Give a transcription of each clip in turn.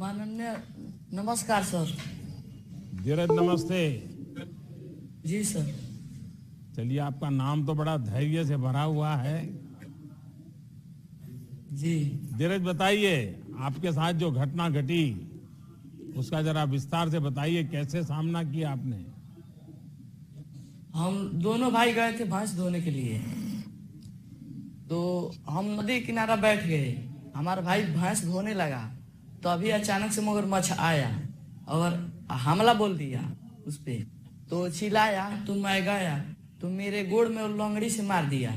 माननीय नमस्कार सर। धीरज नमस्ते। जी सर। चलिए आपका नाम तो बड़ा धैर्य से भरा हुआ है। जी। धीरज बताइए आपके साथ जो घटना घटी उसका जरा विस्तार से बताइए कैसे सामना किया आपने? हम दोनों भाई गए थे भैंस धोने के लिए। तो हम नदी किनारा बैठ गए। हमारा भाई भैंस धोने लगा। तो अभी अचानक से मगरमच्छ आया और हमला बोल दिया उस पर तो चिल्लाया तो मैं गया तो मेरे गोड़ में लंगड़ी से मार दिया।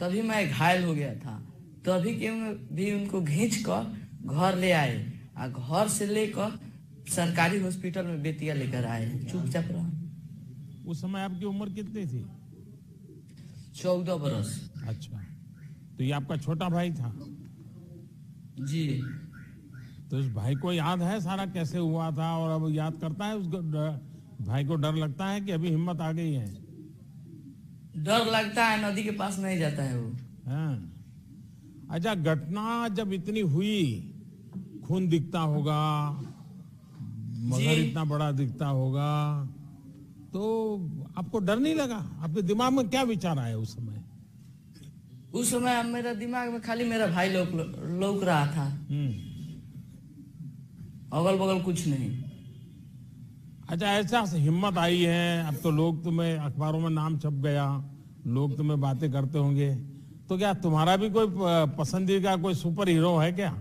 तभी मैं घायल हो गया था। तभी के भी उनको घींच कर घर ले आए और घर से लेकर सरकारी हॉस्पिटल में बेतिया लेकर आए। चुपचाप रहा। उस समय आपकी उम्र कितनी थी? चौदह बरस। अच्छा। तो ये आपका छोटा भाई था? जी। तो उस भाई को याद है सारा कैसे हुआ था और अब याद करता है उसको डर- भाई को डर लगता है कि अभी हिम्मत आ गई है? डर लगता है नदी के पास नहीं जाता है वो। हाँ। अच्छा घटना जब इतनी हुई खून दिखता होगा मगर इतना बड़ा दिखता होगा तो आपको डर नहीं लगा? आपके दिमाग में क्या विचार आया उस समय? उस समय मेरा दिमाग में खाली मेरा भाई लोक लौक रहा था। हम्म। अगल बगल कुछ नहीं। अच्छा ऐसा हिम्मत आई है अब तो लोग तुम्हें अखबारों में नाम छप गया लोग तुम्हें बातें करते होंगे। तो क्या तुम्हारा भी कोई पसंदीदा कोई सुपर हीरो है क्या?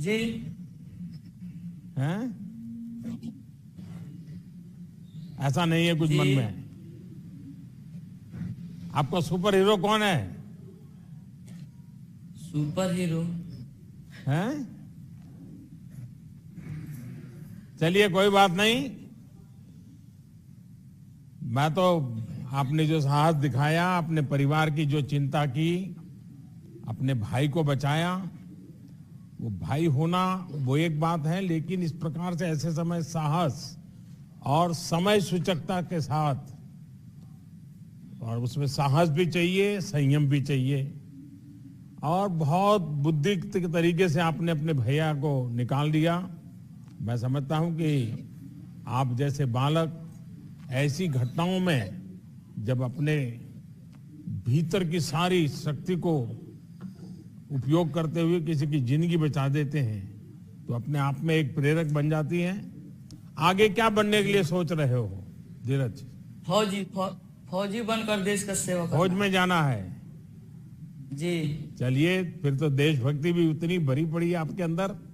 जी। हैं? ऐसा नहीं है कुछ मन में। आपका सुपर हीरो कौन है? सुपर हीरो हैं? चलिए, कोई बात नहीं। मैं तो आपने जो साहस दिखाया, अपने परिवार की जो चिंता की, अपने भाई को बचाया, वो भाई होना वो एक बात है, लेकिन इस प्रकार से ऐसे समय साहस और समय सूचकता के साथ, और उसमें साहस भी चाहिए, संयम भी चाहिए, और बहुत बुद्धि तरीके से आपने अपने भैया को निकाल दिया। मैं समझता हूँ कि आप जैसे बालक ऐसी घटनाओं में जब अपने भीतर की सारी शक्ति को उपयोग करते हुए किसी की ज़िंदगी बचा देते हैं तो अपने आप में एक प्रेरक बन जाती हैं। आगे क्या बनने के लिए सोच रहे हो धीरज? फौजी फौ- फौजी बनकर देश का सेवा फौज में जाना है। जी। चलिए फिर तो देशभक्ति भी उतनी भरी पड़ी है आपके अंदर।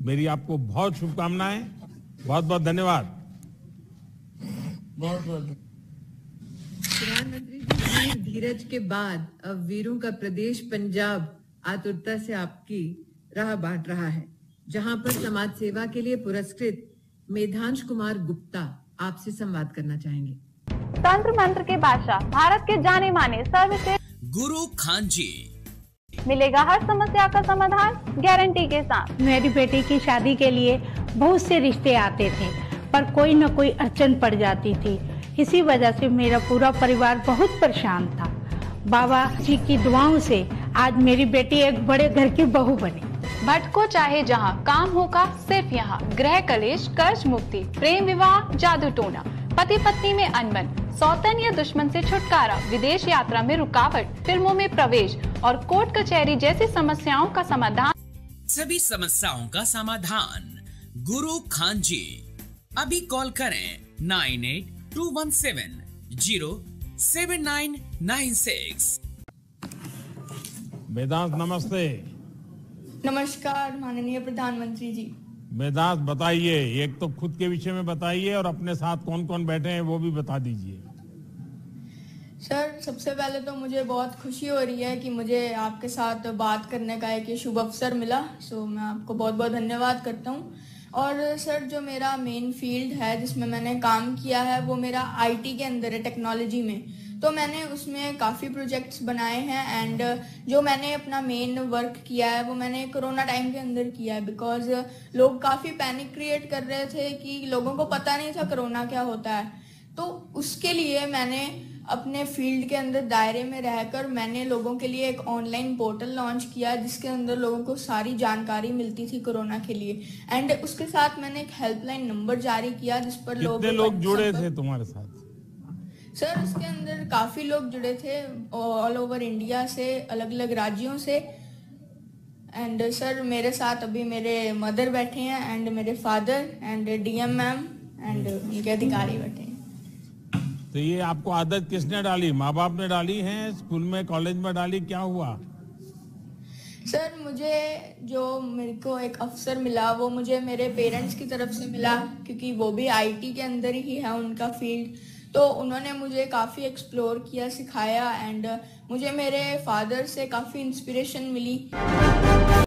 मेरी आपको बहुत शुभकामनाएँ। बहुत बहुत धन्यवाद। बहुत बहुत प्रधानमंत्री जी धीरज के बाद अब वीरों का प्रदेश पंजाब आतुरता से आपकी राह बांट रहा है जहाँ पर समाज सेवा के लिए पुरस्कृत मेधांश कुमार गुप्ता आपसे संवाद करना चाहेंगे। तंत्र मंत्र के बादशाह भारत के जाने माने सर्वश्रेष्ठ गुरु खान जी। मिलेगा हर समस्या का समाधान गारंटी के साथ। मेरी बेटी की शादी के लिए बहुत से रिश्ते आते थे पर कोई न कोई अड़चन पड़ जाती थी। इसी वजह से मेरा पूरा परिवार बहुत परेशान था। बाबा जी की दुआओं से आज मेरी बेटी एक बड़े घर की बहू बनी। भटको चाहे जहाँ काम होगा सिर्फ़ यहाँ। गृह कलेश कर्ज मुक्ति प्रेम विवाह जादू टोना। पति पत्नी में अनबन। सौतन या दुश्मन से छुटकारा विदेश यात्रा में रुकावट फ़िल्मों में प्रवेश और कोर्ट कचहरी जैसी समस्याओं का समाधान। सभी समस्याओं का समाधान गुरु खान जी अभी कॉल करें nine eight two one seven zero seven nine nine six. Vedant नमस्ते। नमस्कार माननीय प्रधानमंत्री जी। वेदांत बताइए। एक तो खुद के विषय में बताइए और अपने साथ कौन कौन बैठे हैं वो भी बता दीजिए। सर, सबसे पहले तो मुझे बहुत खुशी हो रही है कि मुझे आपके साथ बात करने का एक शुभ अवसर मिला, सो मैं आपको बहुत बहुत धन्यवाद करता हूँ। और सर, जो मेरा मेन फ़ील्ड है, जिसमें मैंने काम किया है, वो मेरा आईटी के अंदर है टेक्नोलॉजी में। तो मैंने उसमें काफ़ी प्रोजेक्ट्स बनाए हैं एंड जो मैंने अपना मेन वर्क किया है वो मैंने कोरोना टाइम के अंदर किया है बिकॉज़ लोग काफ़ी पैनिक क्रिएट कर रहे थे कि लोगों को पता नहीं था कोरोना क्या होता है। तो उसके लिए मैंने अपने फ़ील्ड के अंदर दायरे में रहकर मैंने लोगों के लिए एक ऑनलाइन पोर्टल लॉन्च किया जिसके अंदर लोगों को सारी जानकारी मिलती थी कोरोना के लिए। एंड उसके साथ मैंने एक हेल्पलाइन नंबर जारी किया जिस पर लोग लोग जुड़े थे तुम्हारे साथ? सर इसके अंदर काफ़ी लोग जुड़े थे ऑल ओवर इंडिया से अलग अलग राज्यों से। एंड सर मेरे साथ अभी मेरे मदर बैठे हैं एंड मेरे father and DM ma'am and उनके अधिकारी बैठे हैं। तो ये आपको आदत किसने डाली? माँ बाप ने डाली है? स्कूल में कॉलेज में डाली? क्या हुआ? सर मुझे जो मेरे को एक अवसर मिला वो मुझे मेरे पेरेंट्स की तरफ़ से मिला क्योंकि वो भी आईटी के अंदर ही है उनका फ़ील्ड तो उन्होंने मुझे काफ़ी एक्सप्लोर किया, सिखाया एंड मुझे मेरे फादर से काफ़ी इंस्पिरेशन मिली।